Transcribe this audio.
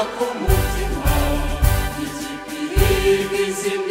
acum ultima, Vizipiri, vizipiri,